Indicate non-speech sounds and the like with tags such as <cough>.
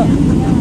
Oh. <laughs>